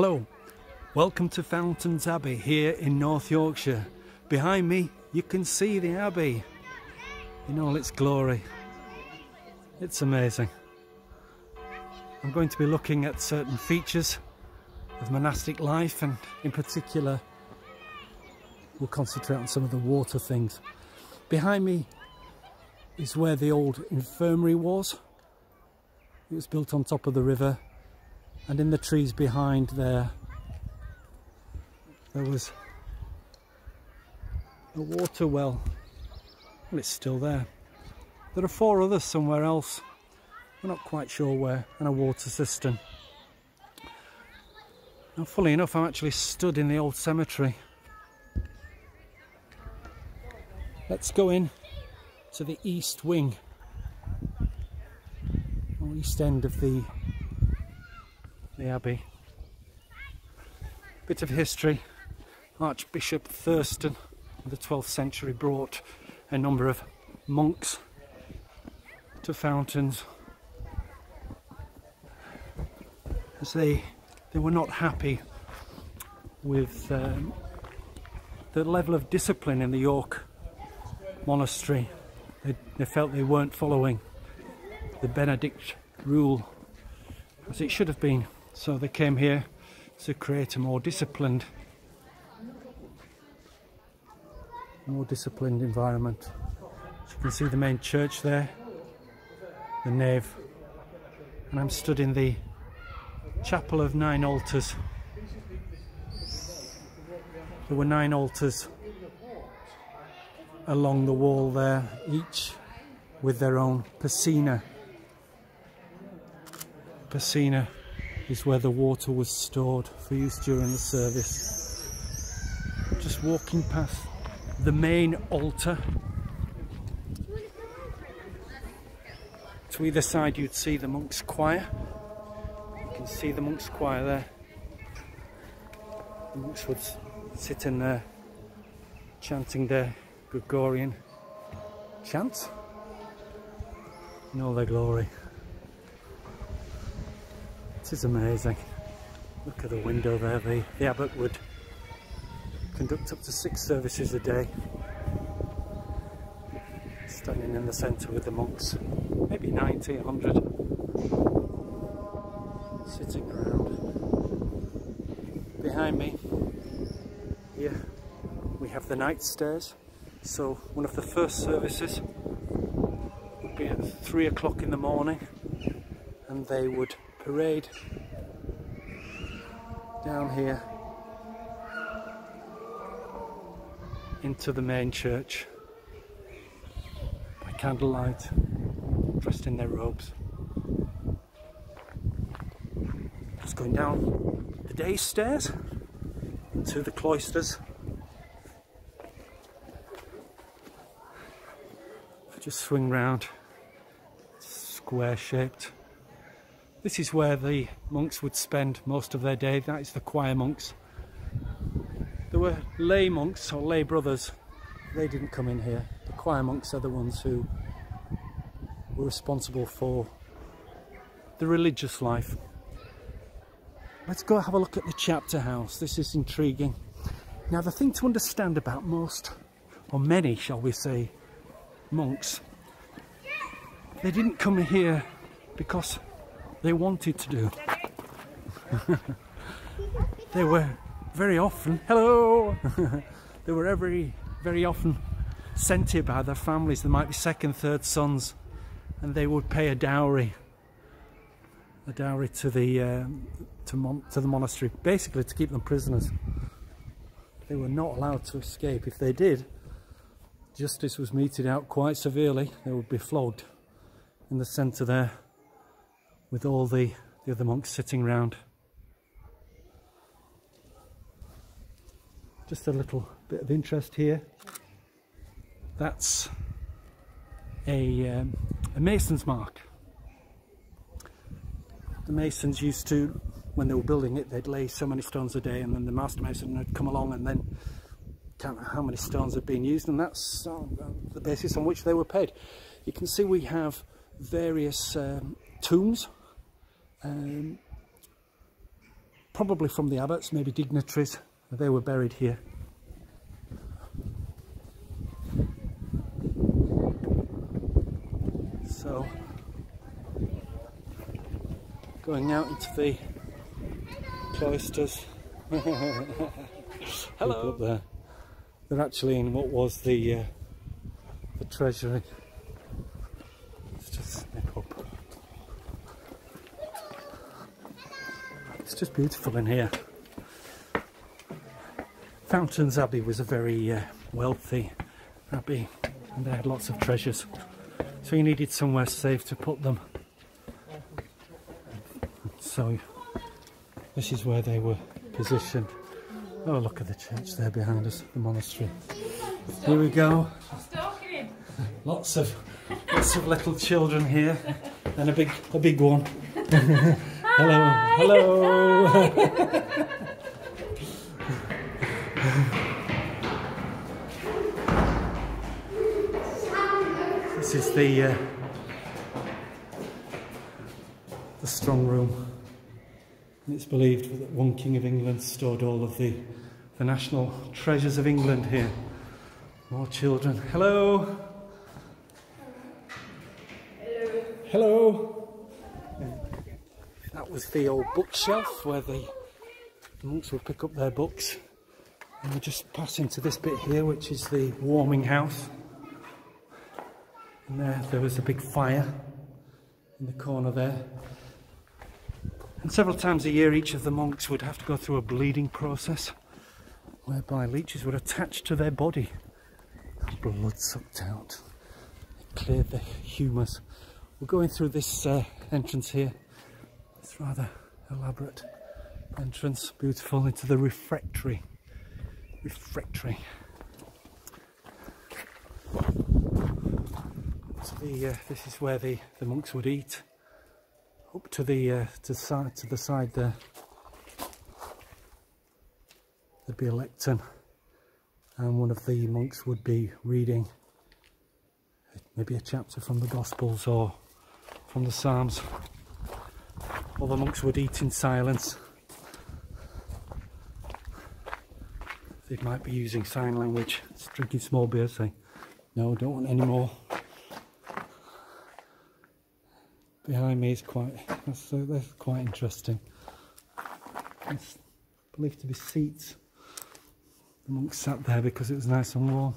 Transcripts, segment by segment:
Hello, welcome to Fountains Abbey here in North Yorkshire. Behind me you can see the Abbey in all its glory. It's amazing. I'm going to be looking at certain features of monastic life and in particular we'll concentrate on some of the water things. Behind me is where the old infirmary was. It was built on top of the river and in the trees behind there there was a water well. Well it's still there. There are four others somewhere else. We're not quite sure where. And a water cistern. Now fully enough I'm actually stood in the old cemetery. Let's go in to the east wing. Or east end of the the Abbey. Bit of history. Archbishop Thurstan in the 12th century brought a number of monks to Fountains as they they were not happy with um, the level of discipline in the York monastery. They, they felt they weren't following the Benedict rule as it should have been. So they came here to create a more disciplined, more disciplined environment. You can see the main church there, the nave, and I'm stood in the chapel of nine altars. There were nine altars along the wall there, each with their own piscina. Piscina is where the water was stored for use during the service. Just walking past the main altar. To either side you'd see the monks' choir. You can see the monks' choir there. The monks would sit in there chanting their Gregorian chants in all their glory. This is amazing. Look at the window there. The, the abbot would conduct up to six services a day. Standing in the centre with the monks. Maybe 90, 100. Sitting around. Behind me, here, we have the night stairs. So one of the first services would be at three o'clock in the morning and they would parade down here into the main church by candlelight, dressed in their robes. Just going down the day stairs into the cloisters. Just swing round, square shaped. This is where the monks would spend most of their day, that is the choir monks. There were lay monks or lay brothers, they didn't come in here. The choir monks are the ones who were responsible for the religious life. Let's go have a look at the chapter house, this is intriguing. Now the thing to understand about most, or many shall we say, monks, they didn't come here because they wanted to do. they were very often, hello, they were every, very often sent here by their families. There might be second, third sons, and they would pay a dowry, a dowry to the um, to, to the monastery, basically to keep them prisoners. They were not allowed to escape. If they did, justice was meted out quite severely. They would be flogged in the centre there with all the, the other monks sitting round. Just a little bit of interest here. That's a, um, a mason's mark. The masons used to, when they were building it, they'd lay so many stones a day and then the master mason would come along and then count how many stones had been used and that's uh, the basis on which they were paid. You can see we have various um, tombs um, probably from the abbots, maybe dignitaries. They were buried here. So, going out into the cloisters. Hello. up there. They're actually in what was the uh, the treasury. Let's just snip up. It's just beautiful in here. Fountains Abbey was a very uh, wealthy abbey and they had lots of treasures. So you needed somewhere safe to put them. So this is where they were positioned. Oh, look at the church there behind us, the monastery. Here we go. Lots of lots of little children here, and a big a big one. hello, hello. this is the uh, the strong room. And it's believed that one King of England stored all of the, the national treasures of England here. More children. Hello. Hello. Hello. That was the old bookshelf where the, monks would pick up their books. And we just pass into this bit here, which is the warming house. And there, there was a big fire in the corner there. And several times a year each of the monks would have to go through a bleeding process whereby leeches would attach to their body. Blood sucked out. It cleared the humours. We're going through this uh, entrance here. It's rather elaborate entrance, beautiful, into the refectory. Refectory. So the, uh, this is where the, the monks would eat up to the uh, to side to the side there there'd be a lectern and one of the monks would be reading maybe a chapter from the gospels or from the psalms all the monks would eat in silence they might be using sign language it's drinking small beers say no don't want any more behind me is quite that's, uh, that's quite interesting. It's believed to be seats. The monks sat there because it was nice and warm,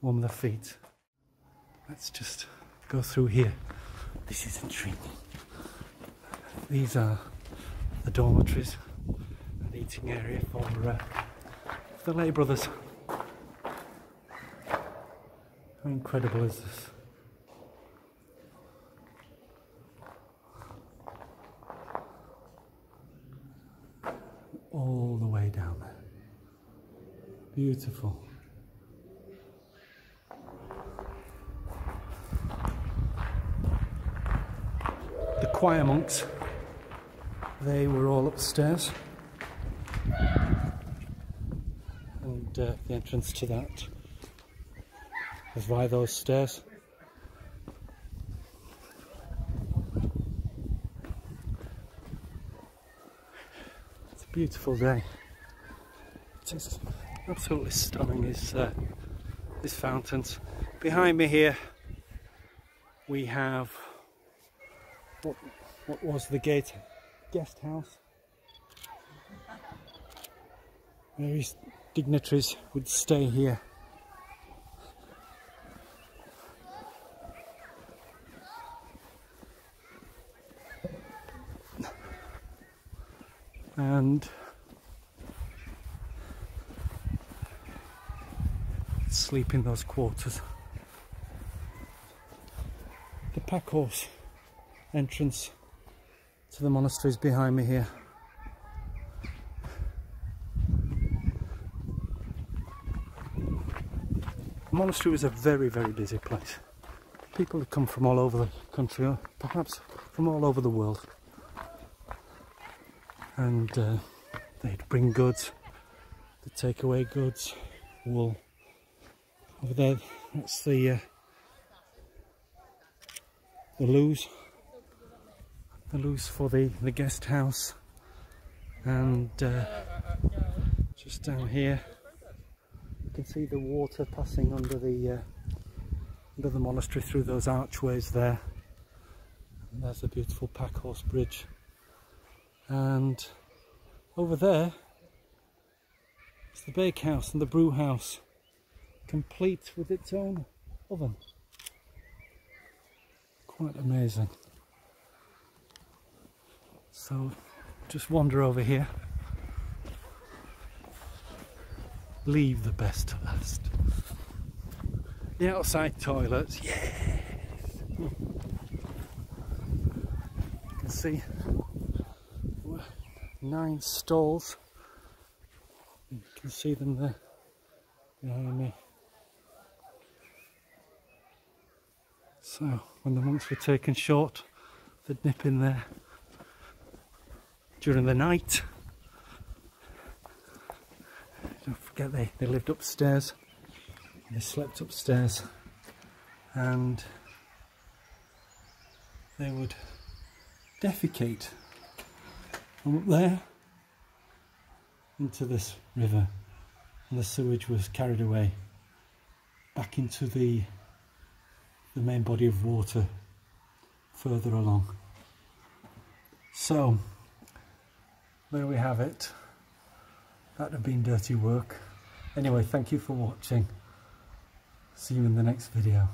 warm their feet. Let's just go through here. This is intriguing. These are the dormitories, an eating area for uh, the lay brothers. How incredible is this? all the way down there. Beautiful. The choir monks, they were all upstairs. And uh, the entrance to that is via those stairs. It's a beautiful day. It's absolutely stunning, this, uh, this fountains. Behind me here we have what, what was the gate guest house. Various dignitaries would stay here. and sleep in those quarters. The pack horse entrance to the monastery is behind me here. The monastery was a very, very busy place. People had come from all over the country, or perhaps from all over the world and uh, they'd bring goods, they'd take away goods, wool. Over there, that's the uh, the loos, the loos for the, the guest house. And uh, just down here you can see the water passing under the uh, under the monastery through those archways there. And there's a beautiful packhorse bridge. And over there is the bakehouse and the brew house complete with its own oven. Quite amazing so just wander over here. Leave the best to last. The outside toilets yes you can see nine stalls. You can see them there behind me. So when the monks were taken short they'd nip in there during the night. Don't forget they, they lived upstairs. They slept upstairs. And they would defecate from up there into this river. And the sewage was carried away back into the the main body of water further along. So there we have it. That'd have been dirty work. Anyway thank you for watching. See you in the next video